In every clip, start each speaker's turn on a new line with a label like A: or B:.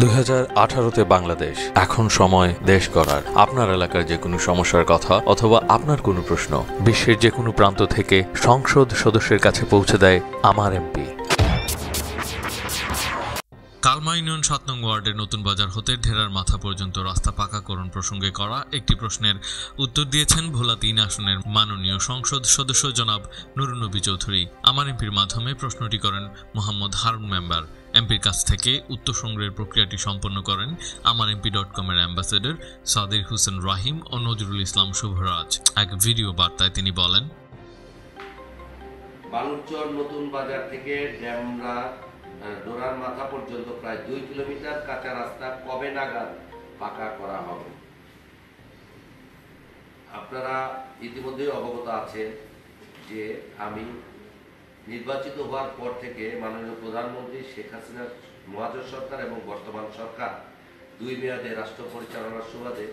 A: দুই বাংলাদেশ। এখন সময় দেশ গড়ার। আপনার এলাকার যে কোনো সমস্যার কথা অথবা আপনার কোনো প্রশ্ন, বিশ্বের যে কোনো প্রান্ত থেকে সংসদ সদস্যের কাছে পৌঁছে দেয় আমার এমপি। কালমা ইউনিয়ন সাত নং ওয়ার্ডের নতুন বাজার হতে ঢেরার মাথা পর্যন্ত রাস্তা পাকাকরণ প্রসঙ্গে করা একটি প্রশ্নের উত্তর দিয়েছেন ভোলা তিন আসনের মাননীয় সংসদ সদস্য জনাব নুরুনবী চৌধুরী। আমার এমপির মাধ্যমে প্রশ্নটি করেন মোহাম্মদ হারুন মেম্বার। এমপির কাছ থেকে উত্তর সংগ্রহের প্রক্রিয়াটি সম্পন্ন করেন আমার এমপি ডট কমের অ্যাম্বাসেডর সাদির হোসেন রাহিম ও নজরুল ইসলাম শুভরাজ। এক ভিডিও বার্তায় তিনি বলেন
B: বালুচর নতুন বাজার থেকে ড্যামরা ডোরার মাথা পর্যন্ত প্রায় দুই কিলোমিটার কাঁচা রাস্তা কবে নাগাদ পাকা করা হবে? আপনারা ইতিমধ্যেই অবগত আছেন যে আমি নির্বাচিত হওয়ার পর থেকে মাননীয় প্রধানমন্ত্রী শেখ হাসিনার মহাজর সরকার এবং বর্তমান সরকার দুই মেয়াদে রাষ্ট্র পরিচালনার সুবাদে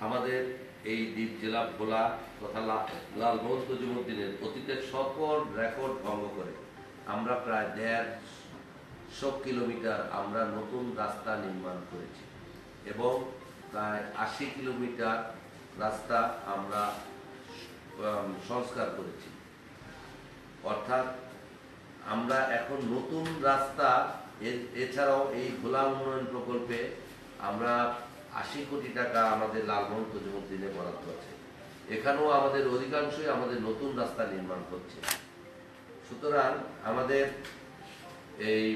B: আমাদের এই দ্বীপ জেলা ভোলা তথা লালমোহন তজুমুদ্দিনের অতীতের সকল রেকর্ড ভঙ্গ করে আমরা প্রায় দেড়শো কিলোমিটার আমরা নতুন রাস্তা নির্মাণ করেছি। এবং প্রায় আশি কিলোমিটার রাস্তা আমরা সংস্কার করেছি। অর্থাৎ আমরা এখন নতুন রাস্তা এছাড়াও এই ভোলা উন্নয়ন প্রকল্পে আমরা আশি কোটি টাকা আমাদের লালমোহন তজুমুদ্দিনে বরাদ্দ আছে। এখানেও আমাদের অধিকাংশই আমাদের নতুন রাস্তা নির্মাণ করছে। সুতরাং আমাদের এই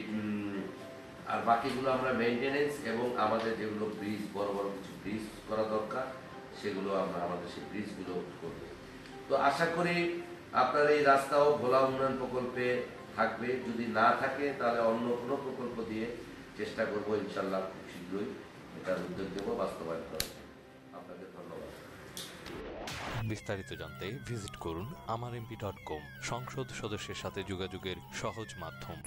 B: আর বাকিগুলো আমরা মেনটেনেন্স এবং আমাদের যেগুলো ব্রিজ বড় বড় কিছু ব্রিজ করা দরকার, সেগুলো আমরা আমাদের সেই ব্রিজগুলো করব। তো আশা করি আপনার এই রাস্তাও ভোলা উন্নয়ন প্রকল্পে থাকবে। যদি না থাকে, তাহলে অন্য কোনো প্রকল্প দিয়ে চেষ্টা করব ইনশাল্লাহ খুব শীঘ্রই এটার উদ্যোগ দেবো বাস্তবায়ন করার। আপনাকে ধন্যবাদ।
A: বিস্তারিত জানতে ভিজিট করুন আমার এমপি ডট কম সংসদ সদস্যের সাথে যোগাযোগের সহজ মাধ্যম।